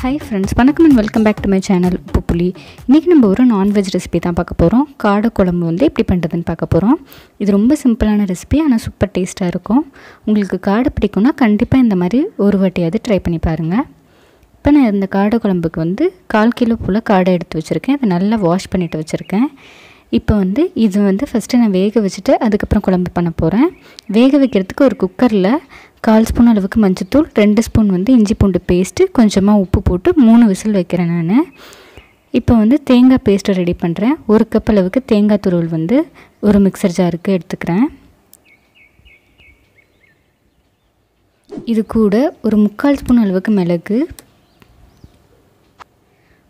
Hi friends வணக்கம் and welcome back to my channel உப்பு புளி இன்றைக்கி நம்ம ஒரு நான்வெஜ் ரெசிபி தான் பார்க்க போகிறோம் காடை குழம்பு வந்து எப்படி பண்ணுறதுன்னு பார்க்க போகிறோம் இது ரொம்ப சிம்பிளான ரெசிபி ஆனால் சூப்பர் டேஸ்ட்டாக இருக்கும். உங்களுக்கு காடை பிடிக்கும்னா கண்டிப்பாக இந்த மாதிரி ஒரு வாட்டியாவது ட்ரை பண்ணி பாருங்கள் இப்போ நான் இந்த காடை குழம்புக்கு வந்து கால் கிலோ போல் காடை எடுத்து வச்சுருக்கேன். அதை நல்லா வாஷ் பண்ணிவிட்டு வச்சுருக்கேன். இப்போ வந்து இது வந்து ஃபஸ்ட்டு நான் வேக வச்சுட்டு அதுக்கப்புறம் குழம்பு பண்ண போகிறேன் வேக வைக்கிறதுக்கு ஒரு குக்கரில் கால் ஸ்பூன் அளவுக்கு மஞ்சத்தூள் ரெண்டு ஸ்பூன் வந்து இஞ்சி பூண்டு பேஸ்ட்டு கொஞ்சமாக உப்பு போட்டு மூணு விசில் வைக்கிறேன் நான். இப்போ வந்து தேங்காய் பேஸ்ட்டை ரெடி பண்ணுறேன் ஒரு கப் அளவுக்கு தேங்காய் துருவல் வந்து ஒரு மிக்சர் ஜாருக்கு எடுத்துக்கிறேன். இது கூட ஒரு முக்கால் ஸ்பூன் அளவுக்கு மிளகு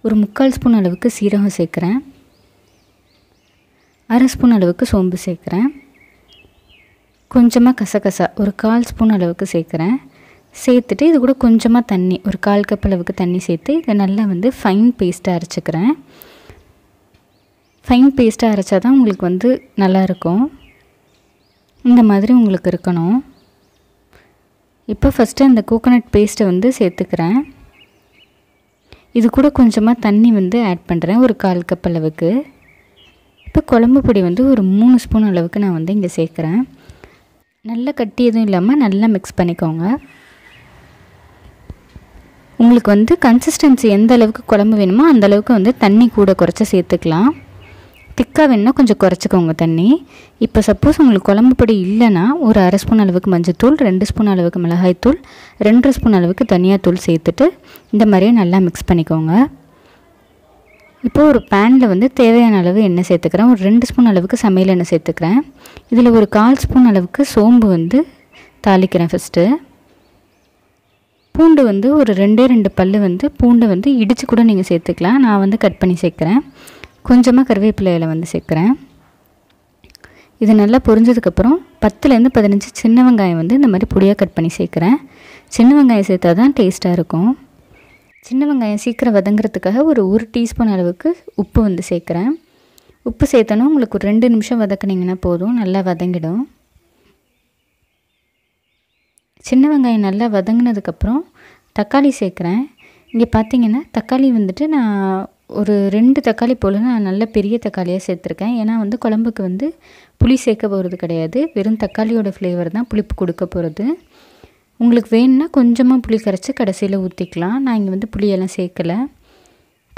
ஒரு முக்கால் ஸ்பூன் அளவுக்கு சீரகம் சேர்க்குறேன். அரை ஸ்பூன் அளவுக்கு சோம்பு சேர்க்குறேன். கொஞ்சமாக கசகசா ஒரு கால் ஸ்பூன் அளவுக்கு சேர்க்குறேன். சேர்த்துட்டு இது கூட கொஞ்சமாக தண்ணி ஒரு கால் கப் அளவுக்கு தண்ணி சேர்த்து இதை நல்லா வந்து ஃபைன் பேஸ்ட்டாக அரைச்சிக்கிறேன். ஃபைன் பேஸ்ட்டாக அரைச்சா தான் உங்களுக்கு வந்து நல்லாயிருக்கும் இந்த மாதிரி உங்களுக்கு இருக்கணும். இப்போ ஃபஸ்ட்டு அந்த கோகோனட் பேஸ்ட்டை வந்து சேர்த்துக்கிறேன். இது கூட கொஞ்சமாக தண்ணி வந்து ஆட் பண்ணுறேன் ஒரு கால் கப் அளவுக்கு. இப்போ குழம்பு பொடி வந்து ஒரு மூணு ஸ்பூன் அளவுக்கு நான் வந்து இங்கே சேர்க்குறேன். நல்லா கட்டி எதுவும் இல்லாமல் நல்லா மிக்ஸ் பண்ணிக்கோங்க. உங்களுக்கு வந்து கன்சிஸ்டன்சி எந்த அளவுக்கு குழம்பு வேணுமோ அந்த அளவுக்கு வந்து தண்ணி கூட குறைச்சி சேர்த்துக்கலாம். திக்காக வேணுன்னா கொஞ்சம் குறைச்சிக்கோங்க தண்ணி. இப்போ சப்போஸ் உங்களுக்கு குழம்பு பொடி இல்லைன்னா ஒரு அரை ஸ்பூன் அளவுக்கு மஞ்சத்தூள் ரெண்டு ஸ்பூன் அளவுக்கு மிளகாய்த்தூள் ரெண்டரை ஸ்பூன் அளவுக்கு தனியாத்தூள் சேர்த்துட்டு இந்த மாதிரியே நல்லா மிக்ஸ் பண்ணிக்கோங்க. இப்போ ஒரு பேனில் வந்து தேவையான அளவு எண்ணெய் சேர்த்துக்கிறேன். ஒரு ரெண்டு ஸ்பூன் அளவுக்கு சமையல் எண்ணெய் சேர்த்துக்கிறேன். இதில் ஒரு கால் ஸ்பூன் அளவுக்கு சோம்பு வந்து தாளிக்கிறேன் ஃபஸ்ட்டு பூண்டு வந்து ஒரு ரெண்டே ரெண்டு பல் வந்து பூண்டை வந்து இடித்து கூட நீங்கள் சேர்த்துக்கலாம். நான் வந்து கட் பண்ணி சேர்க்குறேன். கொஞ்சமாக கருவேப்பிலையில் வந்து சேர்க்குறேன். இது நல்லா பொரிஞ்சதுக்கப்புறம் பத்துலேருந்து பதினஞ்சு சின்ன வெங்காயம் வந்து இந்த மாதிரி பொடியாக கட் பண்ணி சேர்க்குறேன். சின்ன வெங்காயம் சேர்த்தா தான் டேஸ்ட்டாக இருக்கும். சின்ன வெங்காயம் சீக்கிரம் வதங்குறதுக்காக ஒரு ஒரு டீஸ்பூன் அளவுக்கு உப்பு வந்து சேர்க்குறேன். உப்பு சேர்த்தனும் உங்களுக்கு ஒரு ரெண்டு நிமிஷம் வதக்குனிங்கன்னா போதும் நல்லா வதங்கிடும். சின்ன வெங்காயம் நல்லா வதங்கினதுக்கப்புறம் தக்காளி சேர்க்குறேன். இங்கே பார்த்தீங்கன்னா தக்காளி வந்துட்டு நான் ஒரு ரெண்டு தக்காளி போல் நான் நல்ல பெரிய தக்காளியாக சேர்த்துருக்கேன். ஏன்னா வந்து குழம்புக்கு வந்து புளி சேர்க்க போகிறது கிடையாது. வெறும் தக்காளியோட ஃப்ளேவர் தான் புளிப்பு கொடுக்க போகிறது உங்களுக்கு வேணும்னா கொஞ்சமாக புளி கரைச்சி கடைசியில் ஊற்றிக்கலாம் நான் இங்கே வந்து புளியெல்லாம் சேர்க்கலை.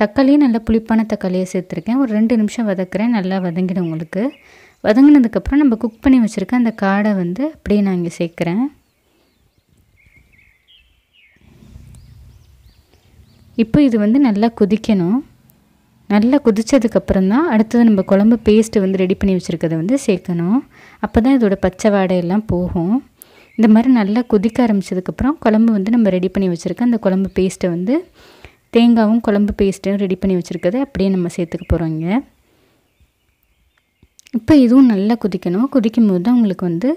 தக்காளியும் நல்லா புளிப்பான தக்காளியாக சேர்த்துருக்கேன். ஒரு ரெண்டு நிமிஷம் வதக்குறேன். நல்லா வதங்கிடும் உங்களுக்கு. வதங்கினதுக்கப்புறம் நம்ம குக் பண்ணி வச்சுருக்க அந்த காடை வந்து அப்படியே நான் இங்கே சேர்க்குறேன். இப்போ இது வந்து நல்லா கொதிக்கணும். நல்லா கொதித்ததுக்கப்புறம் தான் அடுத்தது நம்ம குழம்பு பேஸ்ட்டு வந்து ரெடி பண்ணி வச்சுருக்கதை வந்து சேர்க்கணும். அப்போ தான் இதோட பச்சை வாடையெல்லாம் போகும். இந்த மாதிரி நல்லா கொதிக்க ஆரம்பித்ததுக்கப்புறம் குழம்பு வந்து நம்ம ரெடி பண்ணி வச்சுருக்க அந்த குழம்பு பேஸ்ட்டை வந்து தேங்காவும் குழம்பு பேஸ்ட்டும் ரெடி பண்ணி வச்சுருக்கதை அப்படியே நம்ம சேர்த்துக்க போகிறோங்க இப்போ இதுவும் நல்லா கொதிக்கணும். கொதிக்கும் போது தான் உங்களுக்கு வந்து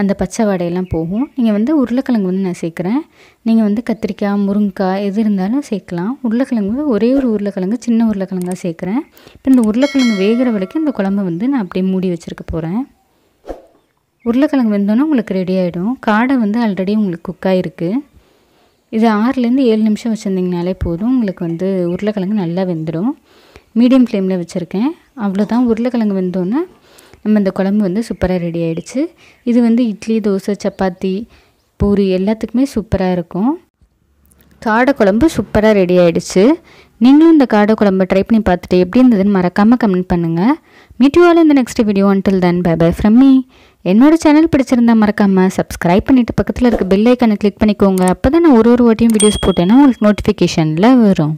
அந்த பச்சை வாடையெல்லாம் போகும். நீங்கள் வந்து உருளைக்கிழங்கு வந்து நான் சேர்க்குறேன். நீங்கள் வந்து கத்திரிக்காய் முருங்கைக்காய் எது இருந்தாலும் சேர்க்கலாம். உருளைக்கிழங்கு வந்து ஒரே ஒரு உருளைக்கிழங்கு சின்ன உருளைக்கிழங்காக சேர்க்குறேன். இப்போ இந்த உருளைக்கிழங்கு வேகிற வரைக்கும் இந்த குழம்பு வந்து நான் அப்படியே மூடி வச்சுருக்க போகிறேன் உருளைக்கிழங்கு வெந்தோன்னே உங்களுக்கு ரெடி ஆகிடும் காடை வந்து ஆல்ரெடி உங்களுக்கு குக் ஆகிருக்கு இது ஆறுலேருந்து ஏழு நிமிஷம் வச்சுருந்திங்கனாலே போதும். உங்களுக்கு வந்து உருளைக்கிழங்கு நல்லா வெந்துடும். மீடியம் ஃப்ளேமில் வச்சுருக்கேன். அவ்வளோதான் உருளைக்கிழங்கு வெந்தோன்னே நம்ம இந்த குழம்பு வந்து சூப்பராக ரெடி ஆகிடுச்சு இது வந்து இட்லி தோசை சப்பாத்தி பூரி எல்லாத்துக்குமே சூப்பராக இருக்கும். காடை குழம்பு சூப்பராக ரெடி ஆகிடுச்சு நீங்களும் இந்த காடை குழம்பு ட்ரை பண்ணி பார்த்துட்டு எப்படி இருந்ததுன்னு மறக்காமல் கமெண்ட் பண்ணுங்கள் மீட் இந்த next video until then bye bye from me என்னோட சேனல் பிடிச்சிருந்தா மறக்காமல் சப்ஸ்கிரைப் பண்ணிவிட்டு பக்கத்தில் இருக்க பெல் ஐக்கனை கிளிக் பண்ணிக்கோங்க. அப்போ தான் நான் ஒரு ஒரு வாட்டியும் வீடியோஸ் போட்டேன்னா உங்களுக்கு நோட்டிஃபிகேஷனில் வரும்.